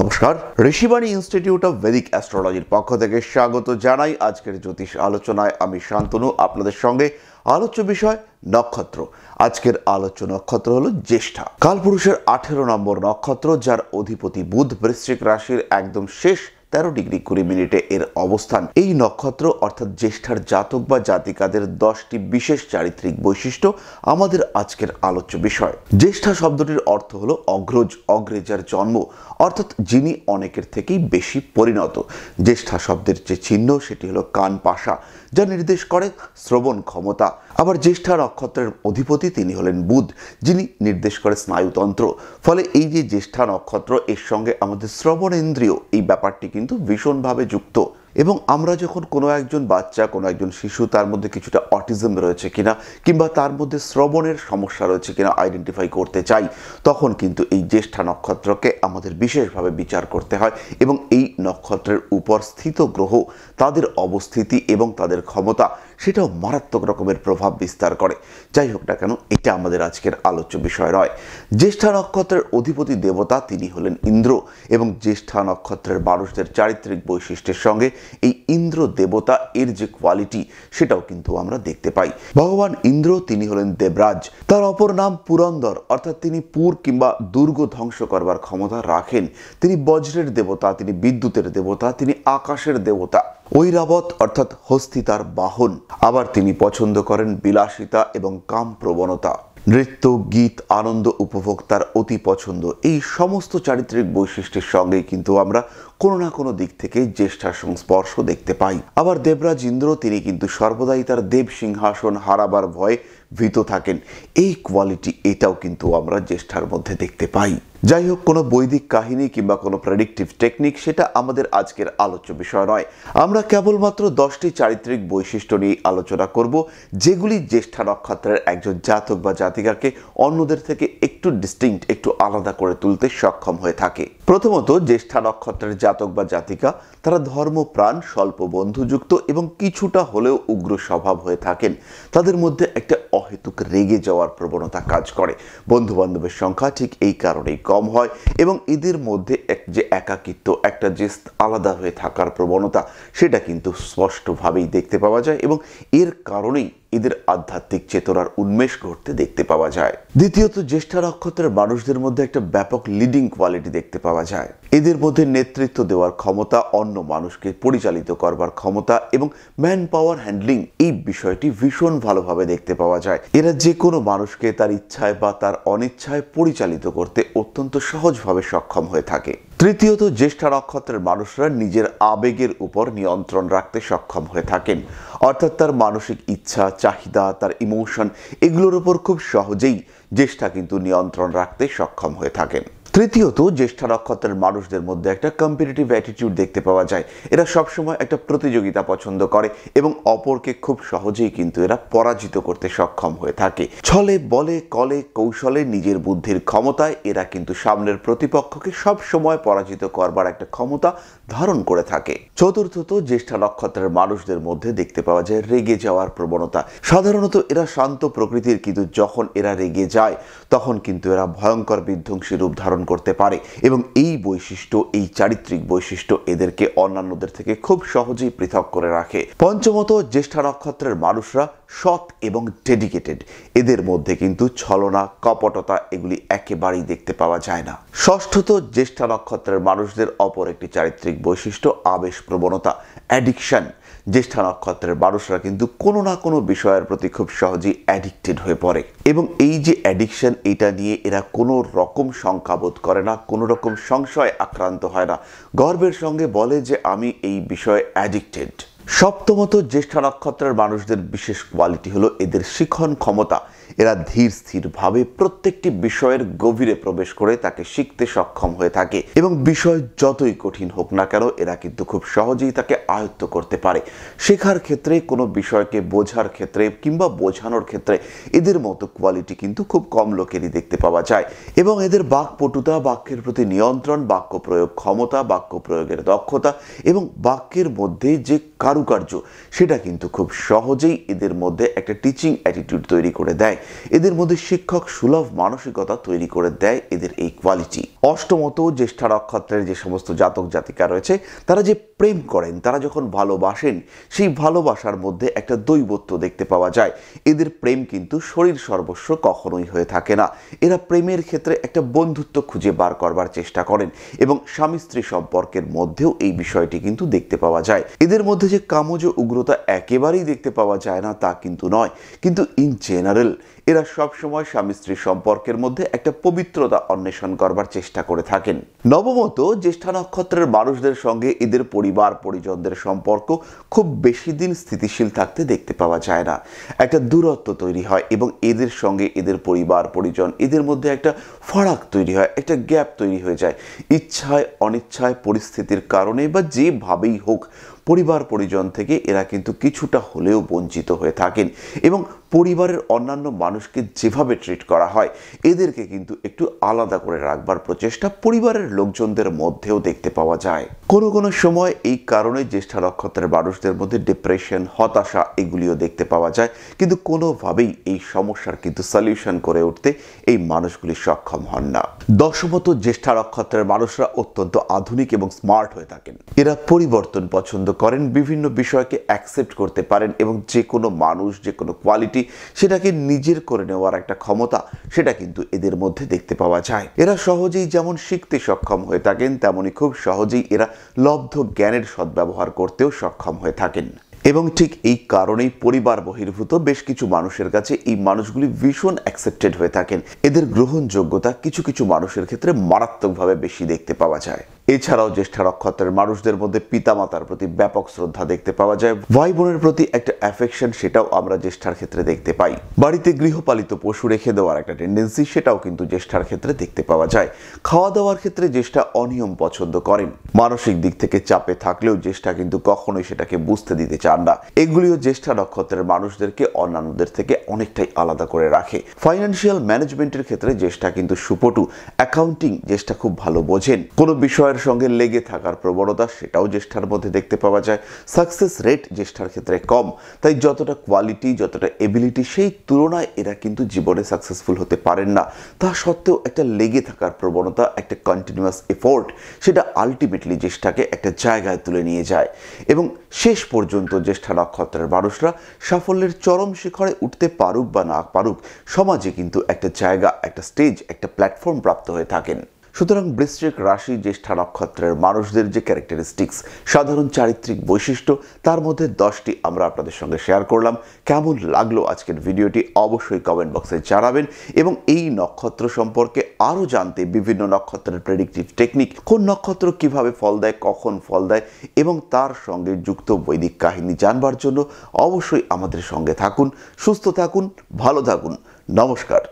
নমস্কার, Rishibani institute of Vedic অ্যাস্ট্রোলজির পক্ষ থেকে স্বাগত জানাই আজকের জ্যোতিষ আলোচনায়। আমি শান্তনু, আপনাদের সঙ্গে আলোচ্য বিষয় নক্ষত্র। আজকের আলোচ্য নক্ষত্র হলো জ্যেষ্ঠা। কালপুরুষের আঠেরো নম্বর নক্ষত্র, যার অধিপতি বুধ বৃশ্চিক রাশির একদম শেষ তেরো ডিগ্রি কুড়ি মিনিটে এর অবস্থান। এই নক্ষত্র অর্থাৎ জ্যেষ্ঠার জাতক বা জাতিকাদের দশটি বিশেষ চারিত্রিক বৈশিষ্ট্য আমাদের আজকের আলোচ্য বিষয়। জ্যেষ্ঠা শব্দটির অর্থ হলো অগ্রজ, অগ্রেজার জন্ম, অর্থাৎ যিনি অনেকের থেকেই বেশি পরিণত। জ্যেষ্ঠা শব্দের যে চিহ্ন, সেটি হলো কান পাশা, যা নির্দেশ করে শ্রবণ ক্ষমতা। আবার জ্যেষ্ঠা নক্ষত্রের অধিপতি তিনি হলেন বুধ, যিনি নির্দেশ করে স্নায়ুতন্ত্র। ফলে এই যে জ্যেষ্ঠা নক্ষত্র, এর সঙ্গে আমাদের শ্রবণেন্দ্রিয়, এই ব্যাপারটি কিন্তু ভীষণভাবে যুক্ত। এবং আমরা যখন কোনো একজন বাচ্চা, কোনো একজন শিশু, তার মধ্যে কিছুটা অটিজম রয়েছে কিনা, কিংবা তার মধ্যে শ্রবণের সমস্যা রয়েছে কিনা আইডেন্টিফাই করতে চাই, তখন কিন্তু এই জ্যেষ্ঠা নক্ষত্রকে আমাদের বিশেষভাবে বিচার করতে হয়। এবং এই নক্ষত্রের উপর স্থিত গ্রহ, তাদের অবস্থিতি এবং তাদের ক্ষমতা সেটাও মারাত্মক রকমের প্রভাব বিস্তার করে। যাই হোক না কেন, এটা আমাদের আজকের আলোচ্য বিষয় নয়। জ্যেষ্ঠা নক্ষত্রের অধিপতি দেবতা তিনি হলেন ইন্দ্র এবং জ্যেষ্ঠা নক্ষত্রের মানুষদের চারিত্রিক বৈশিষ্ট্যের সঙ্গে এই ইন্দ্র দেবতা এর যে কোয়ালিটি সেটাও কিন্তু আমরা দেখতে পাই। ভগবান ইন্দ্র তিনি হলেন দেবরাজ। তার অপর নাম পুরন্দর, অর্থাৎ তিনি পুর কিংবা দুর্গ ধ্বংস করবার ক্ষমতা রাখেন। তিনি বজ্রের দেবতা, তিনি বিদ্যুতের দেবতা, তিনি আকাশের দেবতা। ঐরাবত অর্থাৎ হস্তি তার বাহন। আবার তিনি পছন্দ করেন বিলাসিতা এবং কাম প্রবণতা নৃত্য, গীত, আনন্দ উপভোক্তার অতি পছন্দ। এই সমস্ত চারিত্রিক বৈশিষ্ট্যের সঙ্গে কিন্তু আমরা কোনো না কোনো দিক থেকে জ্যেষ্ঠার সংস্পর্শ দেখতে পাই। আবার দেবরাজ ইন্দ্র, তিনি কিন্তু সর্বদাই তার দেব সিংহাসন হারাবার ভয়ে ভীত থাকেন। এই কোয়ালিটি এটাও কিন্তু আমরা জ্যেষ্ঠার মধ্যে দেখতে পাই। যাই হোক কোনো বৈদিক কাহিনী কিংবা কোনো প্রেডিকটিভ টেকনিক সেটা আমাদের আজকের আলোচ্য বিষয় নয়। আমরা কেবলমাত্র দশটি চারিত্রিক বৈশিষ্ট্য নিয়ে আলোচনা করব, যেগুলি জ্যেষ্ঠা নক্ষত্রের একজন জাতক বা জাতিকাকে অন্যদের থেকে একটু ডিস্টিংক্ট একটু আলাদা করে তুলতে সক্ষম হয়ে থাকে। প্রথমত জ্যেষ্ঠা নক্ষত্রের জাতক বা জাতিকা, তারা ধর্মপ্রাণ, স্বল্প বন্ধুযুক্ত এবং কিছুটা হলেও উগ্র স্বভাব হয়ে থাকেন। তাদের মধ্যে একটা অহেতুক রেগে যাওয়ার প্রবণতা কাজ করে। বন্ধু বান্ধবের সংখ্যা ঠিক এই কারণেই কম হয় এবং এদের মধ্যে এক যে একাকিত্ব, একটা যে আলাদা হয়ে থাকার প্রবণতা, সেটা কিন্তু স্পষ্টভাবেই দেখতে পাওয়া যায় এবং এর কারণেই এদের আধ্যাত্মিক চেতনার উন্মেষ ঘটতে দেখতে পাওয়া যায়। দ্বিতীয়ত, জ্যেষ্ঠা নক্ষত্রের মানুষদের মধ্যে একটা ব্যাপক লিডিং কোয়ালিটি দেখতে পাওয়া যায়। এদের মধ্যে নেতৃত্ব দেওয়ার ক্ষমতা অন্য মানুষকে পরিচালিত করবার ক্ষমতা এবং ম্যান পাওয়ার হ্যান্ডলিং এই বিষয়টি ভীষণ ভালোভাবে দেখতে পাওয়া যায়। এরা যে কোনো মানুষকে তার ইচ্ছায় বা তার অনিচ্ছায় পরিচালিত করতে অত্যন্ত সহজভাবে সক্ষম হয়ে থাকে। তৃতীয়ত, জ্যেষ্ঠা নক্ষত্রের মানুষরা নিজের আবেগের উপর নিয়ন্ত্রণ রাখতে সক্ষম হয়ে থাকেন। অর্থাৎ তার মানসিক ইচ্ছা, চাহিদা, তার ইমোশন এগুলোর উপর খুব সহজেই জ্যেষ্ঠা কিন্তু নিয়ন্ত্রণ রাখতে সক্ষম হয়ে থাকেন। তৃতীয়ত, জ্যেষ্ঠা নক্ষত্রের মানুষদের মধ্যে একটা কম্পিটিটিভ অ্যাটিটিউড দেখতে পাওয়া যায়। এরা সবসময় একটা প্রতিযোগিতা পছন্দ করে এবং অপরকে খুব সহজেই কিন্তু এরা পরাজিত করতে সক্ষম হয়ে থাকে। ছলে, বলে, কলে, কৌশলে নিজের বুদ্ধির ক্ষমতায় এরা কিন্তু সামনের প্রতিপক্ষকে সব সময় পরাজিত করবার একটা ক্ষমতা ধারণ করে থাকে। চতুর্থত, জ্যেষ্ঠা নক্ষত্রের মানুষদের মধ্যে দেখতে পাওয়া যায় রেগে যাওয়ার প্রবণতা। সাধারণত এরা শান্ত প্রকৃতির কিন্তু যখন এরা রেগে যায়, তখন কিন্তু এরা ভয়ঙ্কর বিধ্বংসী রূপ ধারণ করতে পারে। এবং এই বৈশিষ্ট্য, এই চারিত্রিক বৈশিষ্ট্য এদেরকে অন্যান্যদের থেকে খুব সহজেই পৃথক করে রাখে। পঞ্চমত, জ্যেষ্ঠা নক্ষত্রের মানুষরা সৎ এবং ডেডিকেটেড এদের মধ্যে কিন্তু ছলনা, কপটতা এগুলি একেবারেই দেখতে পাওয়া যায় না। ষষ্ঠত, জ্যেষ্ঠা নক্ষত্রের মানুষদের অপর একটি চারিত্রিক বৈশিষ্ট্য, আবেশ প্রবণতা অ্যাডিকশন জ্যেষ্ঠা নক্ষত্রের মানুষরা কিন্তু কোনো না কোনো বিষয়ের প্রতি খুব সহজেই অ্যাডিক্টেড হয়ে পড়ে। এবং এই যে অ্যাডিকশন এটা নিয়ে এরা কোনো রকম শঙ্কাবোধ করে না, কোনো রকম সংশয় আক্রান্ত হয় না। গর্বের সঙ্গে বলে যে আমি এই বিষয়ে অ্যাডিক্টেড সপ্তমত জ্যেষ্ঠা নক্ষত্রের মানুষদের বিশেষ কোয়ালিটি হলো এদের শিখন ক্ষমতা। এরা ধীর, স্থিরভাবে প্রত্যেকটি বিষয়ের গভীরে প্রবেশ করে তাকে শিখতে সক্ষম হয়ে থাকে এবং বিষয় যতই কঠিন হোক না কেন এরা কিন্তু খুব সহজেই তাকে আয়ত্ত করতে পারে। শেখার ক্ষেত্রে, কোনো বিষয়কে বোঝার ক্ষেত্রে কিংবা বোঝানোর ক্ষেত্রে এদের মতো কোয়ালিটি কিন্তু খুব কম লোকেরই দেখতে পাওয়া যায় এবং এদের বাকপটুতা বাক্যের প্রতি নিয়ন্ত্রণ, বাক্য প্রয়োগ ক্ষমতা, বাক্য প্রয়োগের দক্ষতা এবং বাক্যের মধ্যে যে কারুকার্য। সেটা কিন্তু খুব সহজেই এদের মধ্যে একটা টিচিং অ্যাটিটিউড তৈরি করে দেয়। এদের মধ্যে শিক্ষক সুলভ মানসিকতা তৈরি করে দেয় এদের এই কোয়ালিটি অষ্টমত জ্যেষ্ঠা নক্ষত্রের যে সমস্ত জাতক জাতিকা রয়েছে, তারা যে প্রেম করেন, তারা যখন ভালোবাসেন, সেই ভালোবাসার মধ্যে একটা দৈবত্ব দেখতে পাওয়া যায়। এদের প্রেম কিন্তু শরীর সর্বস্ব কখনোই হয়ে থাকে না। এরা প্রেমের ক্ষেত্রে একটা বন্ধুত্ব খুঁজে বার করবার চেষ্টা করেন এবং স্বামী স্ত্রী সম্পর্কের মধ্যেও এই বিষয়টি কিন্তু দেখতে পাওয়া যায়। এদের মধ্যে যে কামজ উগ্রতা একেবারেই দেখতে পাওয়া যায় না, তা কিন্তু নয়। কিন্তু ইন জেনারেল এরা সবসময় স্বামী স্ত্রী সম্পর্কের মধ্যে একটা পবিত্রতা অন্বেষণ করবার চেষ্টা করে থাকেন। নবমত, জ্যেষ্ঠা নক্ষত্রের মানুষদের সঙ্গে এদের পরিবার, পরিজনদের সম্পর্ক খুব বেশি দিন স্থিতিশীল থাকতে দেখতে পাওয়া যায় না। একটা দূরত্ব তৈরি হয় এবং এদের সঙ্গে এদের পরিবার, পরিজন, এদের মধ্যে একটা ফারাক তৈরি হয়, একটা গ্যাপ তৈরি হয়ে যায়। ইচ্ছায়, অনিচ্ছায় পরিস্থিতির কারণে বা যেভাবেই হোক পরিবার পরিজন থেকে এরা কিন্তু কিছুটা হলেও বঞ্চিত হয়ে থাকেন এবং পরিবারের অন্যান্য মানুষকে যেভাবে ট্রিট করা হয়, এদেরকে কিন্তু একটু আলাদা করে রাখবার প্রচেষ্টা পরিবারের লোকজনদের মধ্যেও দেখতে পাওয়া যায়। কোনো কোনো সময় এই কারণে জ্যেষ্ঠা নক্ষত্রের মানুষদের মধ্যে ডিপ্রেশন হতাশা এগুলিও দেখতে পাওয়া যায়, কিন্তু কোনোভাবেই এই সমস্যার কিন্তু সলিউশন করে উঠতে এই মানুষগুলি সক্ষম হন না। দশমত জ্যেষ্ঠা নক্ষত্রের মানুষরা অত্যন্ত আধুনিক এবং স্মার্ট হয়ে থাকেন। এরা পরিবর্তন পছন্দ করেন, বিভিন্ন বিষয়কে অ্যাকসেপ্ট করতে পারেন এবং যে কোনো মানুষ, যে কোনো কোয়ালিটি সেটাকে নিজের করে নেওয়ার একটা ক্ষমতা সেটা কিন্তু এদের মধ্যে দেখতে পাওয়া যায়। এরা সহজেই যেমন শিখতে সক্ষম হয়ে থাকেন, তেমনি খুব সহজেই এরা লব্ধ জ্ঞানের সদ্ব্যবহার করতেও সক্ষম হয়ে থাকেন। এবং ঠিক এই কারণেই পরিবার বহির্ভূত বেশ কিছু মানুষের কাছে এই মানুষগুলি ভীষণ অ্যাকসেপ্টেড হয়ে থাকেন। এদের গ্রহণযোগ্যতা কিছু কিছু মানুষের ক্ষেত্রে মারাত্মকভাবে বেশি দেখতে পাওয়া যায়। এছাড়াও জ্যেষ্ঠা নক্ষত্রের মানুষদের মধ্যে পিতামাতার প্রতি ব্যাপক শ্রদ্ধা দেখতে পাওয়া যায়। ভাই বোনের প্রতি একটা অ্যাফেকশন সেটাও আমরা জ্যেষ্ঠার ক্ষেত্রে দেখতে পাই। বাড়িতে গৃহপালিত পশু রেখে দেওয়ার একটা টেন্ডেন্সি সেটাও কিন্তু জ্যেষ্ঠার ক্ষেত্রে দেখতে পাওয়া যায়। খাওয়া দাওয়ার ক্ষেত্রে জ্যেষ্ঠা অনিয়ম পছন্দ করেন। মানসিক দিক থেকে চাপে থাকলেও জ্যেষ্ঠা কিন্তু কখনোই সেটাকে বুঝতে দিতে চান না। এগুলিও জ্যেষ্ঠা নক্ষত্রের মানুষদেরকে অন্যান্যদের থেকে অনেকটাই আলাদা করে রাখে। ফাইন্যান্সিয়াল ম্যানেজমেন্টের ক্ষেত্রে জ্যেষ্ঠা কিন্তু সুপটু। অ্যাকাউন্টিং জ্যেষ্ঠা খুব ভালো বোঝেন। কোনো বিষয়ের সঙ্গে লেগে থাকার প্রবণতা সেটাও জ্যেষ্ঠার মধ্যে দেখতে পাওয়া যায়। সাকসেস রেট জ্যেষ্ঠার ক্ষেত্রে কম। তাই যতটা কোয়ালিটি যতটা এবিলিটি সেই তুলনায় এরা কিন্তু জীবনে সাকসেসফুল হতে পারেন না। তা সত্ত্বেও একটা লেগে থাকার প্রবণতা, একটা কন্টিনিউয়াস এফোর্ট সেটা আলটিমেটলি জ্যেষ্ঠাকে একটা জায়গায় তুলে নিয়ে যায়। এবং শেষ পর্যন্ত জ্যেষ্ঠা নক্ষত্রের মানুষরা সাফল্যের চরম শিখরে উঠতে পারুক বা না পারুক সমাজে কিন্তু একটা জায়গা, একটা স্টেজ একটা প্ল্যাটফর্ম প্রাপ্ত হয়ে থাকেন। সুতরাং বৃশ্চিক রাশি জ্যেষ্ঠা নক্ষত্রের মানুষদের যে ক্যারেক্টারিস্টিক্স সাধারণ চারিত্রিক বৈশিষ্ট্য, তার মধ্যে দশটি আমরা আপনাদের সঙ্গে শেয়ার করলাম। কেমন লাগল আজকের ভিডিওটি অবশ্যই কমেন্ট বক্সে জানাবেন এবং এই নক্ষত্র সম্পর্কে আরও জানতে বিভিন্ন নক্ষত্রের প্রেডিক্টিভ টেকনিক কোন নক্ষত্র কীভাবে ফল দেয়, কখন ফল দেয় এবং তার সঙ্গে যুক্ত বৈদিক কাহিনী জানবার জন্য অবশ্যই আমাদের সঙ্গে থাকুন, সুস্থ থাকুন, ভালো থাকুন। নমস্কার।